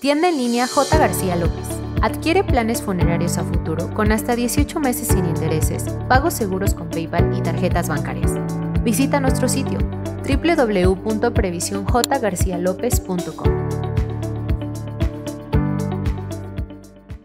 Tienda en línea J. García López. Adquiere planes funerarios a futuro con hasta 18 meses sin intereses, pagos seguros con PayPal y tarjetas bancarias. Visita nuestro sitio www.previsionjgarcialopez.com.